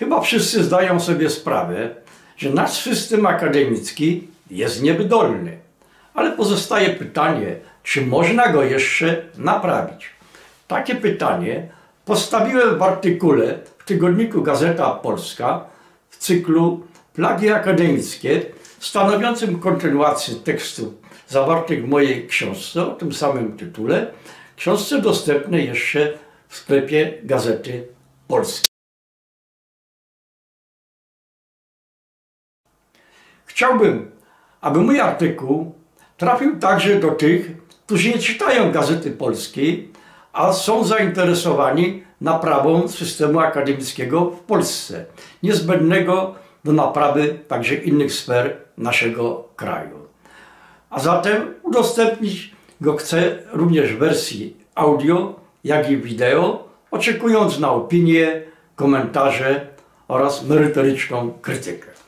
Chyba wszyscy zdają sobie sprawę, że nasz system akademicki jest niewydolny. Ale pozostaje pytanie, czy można go jeszcze naprawić. Takie pytanie postawiłem w artykule w tygodniku Gazeta Polska w cyklu Plagi akademickie, stanowiącym kontynuację tekstów zawartych w mojej książce o tym samym tytule, książce dostępnej jeszcze w sklepie Gazety Polskiej. Chciałbym, aby mój artykuł trafił także do tych, którzy nie czytają Gazety Polskiej, a są zainteresowani naprawą systemu akademickiego w Polsce, niezbędnego do naprawy także innych sfer naszego kraju. A zatem udostępnić go chcę również w wersji audio, jak i wideo, oczekując na opinie, komentarze oraz merytoryczną krytykę.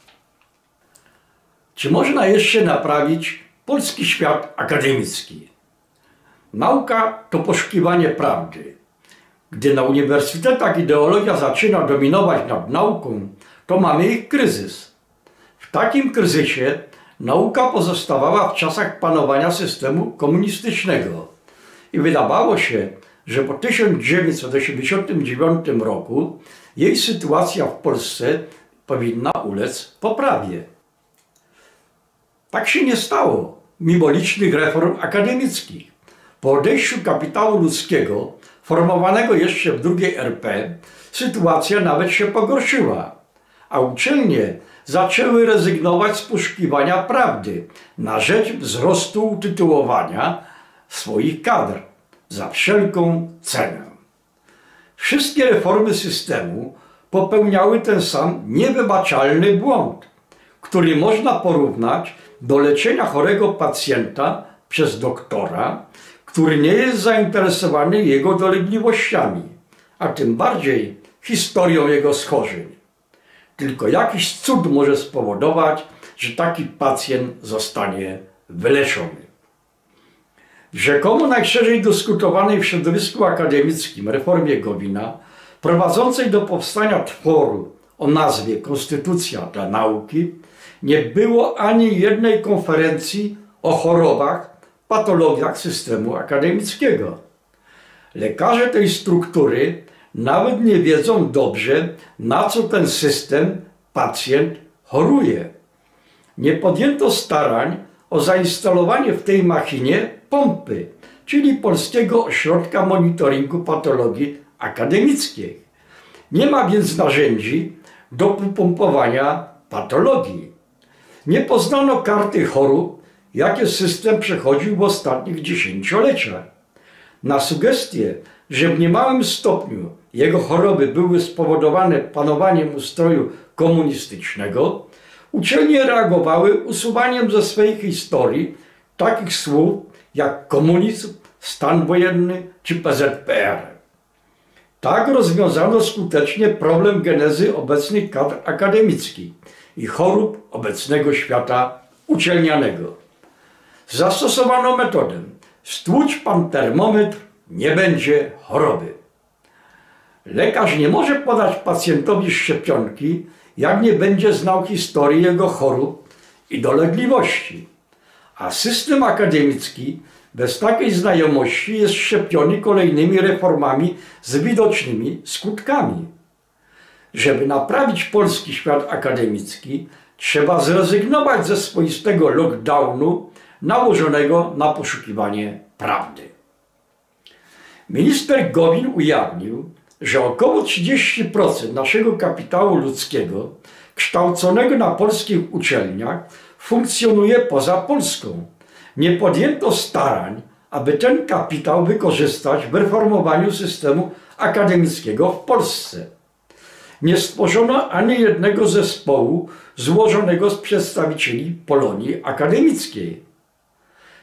Czy można jeszcze naprawić polski świat akademicki? Nauka to poszukiwanie prawdy. Gdy na uniwersytetach ideologia zaczyna dominować nad nauką, to mamy ich kryzys. W takim kryzysie nauka pozostawała w czasach panowania systemu komunistycznego i wydawało się, że po 1989 roku jej sytuacja w Polsce powinna ulec poprawie. Tak się nie stało, mimo licznych reform akademickich. Po odejściu kapitału ludzkiego, formowanego jeszcze w drugiej RP, sytuacja nawet się pogorszyła, a uczelnie zaczęły rezygnować z poszukiwania prawdy na rzecz wzrostu utytułowania swoich kadr za wszelką cenę. Wszystkie reformy systemu popełniały ten sam niewybaczalny błąd, który można porównać do leczenia chorego pacjenta przez doktora, który nie jest zainteresowany jego dolegliwościami, a tym bardziej historią jego schorzeń. Tylko jakiś cud może spowodować, że taki pacjent zostanie wyleczony. W rzekomo najszerzej dyskutowanej w środowisku akademickim reformie Gowina, prowadzącej do powstania tworu o nazwie Konstytucja dla nauki, nie było ani jednej konferencji o chorobach, patologiach systemu akademickiego. Lekarze tej struktury nawet nie wiedzą dobrze, na co ten system pacjent choruje. Nie podjęto starań o zainstalowanie w tej machinie pompy, czyli Polskiego Ośrodka Monitoringu Patologii Akademickiej. Nie ma więc narzędzi do pompowania patologii. Nie poznano karty chorób, jakie system przechodził w ostatnich dziesięcioleciach. Na sugestie, że w niemałym stopniu jego choroby były spowodowane panowaniem ustroju komunistycznego, uczelnie reagowały usuwaniem ze swojej historii takich słów jak komunizm, stan wojenny czy PZPR. Tak rozwiązano skutecznie problem genezy obecnych kadr akademickich i chorób obecnego świata uczelnianego. Zastosowano metodę stłucz pan termometr, nie będzie choroby. Lekarz nie może podać pacjentowi szczepionki, jak nie będzie znał historii jego chorób i dolegliwości. A system akademicki bez takiej znajomości jest szczepiony kolejnymi reformami z widocznymi skutkami. Żeby naprawić polski świat akademicki, trzeba zrezygnować ze swoistego lockdownu nałożonego na poszukiwanie prawdy. Minister Gowin ujawnił, że około 30% naszego kapitału ludzkiego kształconego na polskich uczelniach funkcjonuje poza Polską. Nie podjęto starań, aby ten kapitał wykorzystać w reformowaniu systemu akademickiego w Polsce. Nie stworzono ani jednego zespołu złożonego z przedstawicieli Polonii akademickiej.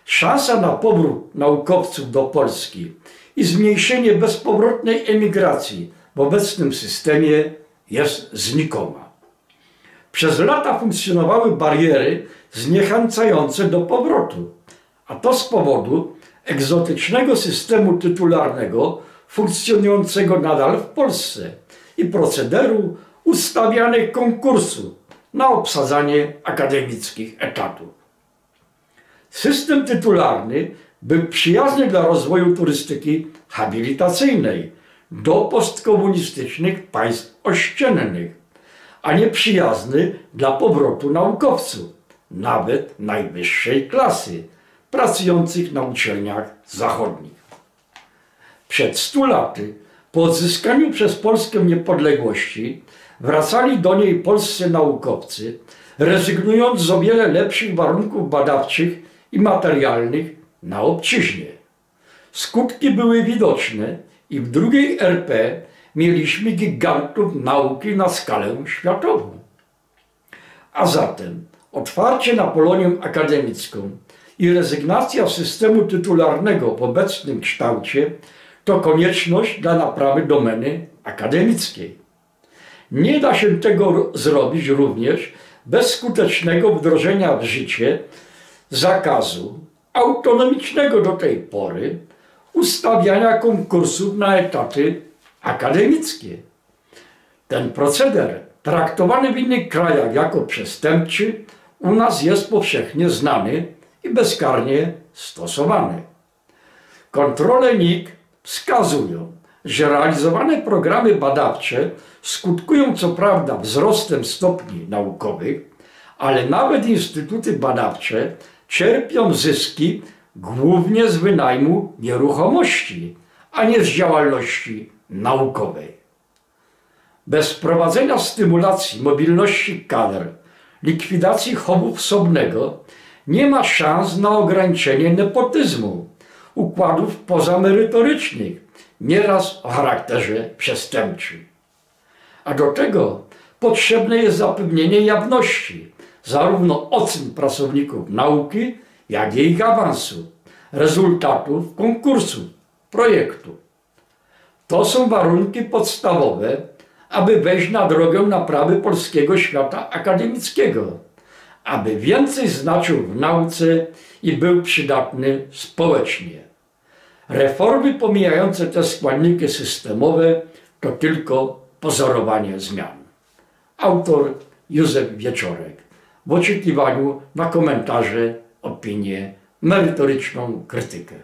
Szansa na powrót naukowców do Polski i zmniejszenie bezpowrotnej emigracji w obecnym systemie jest znikoma. Przez lata funkcjonowały bariery zniechęcające do powrotu, a to z powodu egzotycznego systemu tytularnego funkcjonującego nadal w Polsce i procederu ustawianych konkursów na obsadzanie akademickich etatów. System tytularny był przyjazny dla rozwoju turystyki habilitacyjnej do postkomunistycznych państw ościennych, a nie przyjazny dla powrotu naukowców, nawet najwyższej klasy, pracujących na uczelniach zachodnich. Przed stu laty, po odzyskaniu przez Polskę niepodległości, wracali do niej polscy naukowcy, rezygnując z o wiele lepszych warunków badawczych i materialnych na obczyźnie. Skutki były widoczne i w drugiej RP mieliśmy gigantów nauki na skalę światową. A zatem otwarcie na Polonię akademicką i rezygnacja z systemu tytularnego w obecnym kształcie to konieczność dla naprawy domeny akademickiej. Nie da się tego zrobić również bez skutecznego wdrożenia w życie zakazu autonomicznego do tej pory ustawiania konkursów na etaty akademickie. Ten proceder, traktowany w innych krajach jako przestępczy, u nas jest powszechnie znany i bezkarnie stosowany. Kontrole NIK wskazują, że realizowane programy badawcze skutkują co prawda wzrostem stopni naukowych, ale nawet instytuty badawcze czerpią zyski głównie z wynajmu nieruchomości, a nie z działalności naukowej. Bez prowadzenia stymulacji mobilności kadr, likwidacji chowu wsobnego nie ma szans na ograniczenie nepotyzmu, układów pozamerytorycznych, nieraz o charakterze przestępczym. A do tego potrzebne jest zapewnienie jawności zarówno ocen pracowników nauki, jak i ich awansu, rezultatów konkursu, projektu. To są warunki podstawowe, aby wejść na drogę naprawy polskiego świata akademickiego, aby więcej znaczył w nauce i był przydatny społecznie. Reformy pomijające te składniki systemowe to tylko pozorowanie zmian. Autor Józef Wieczorek w oczekiwaniu na komentarze, opinie, merytoryczną krytykę.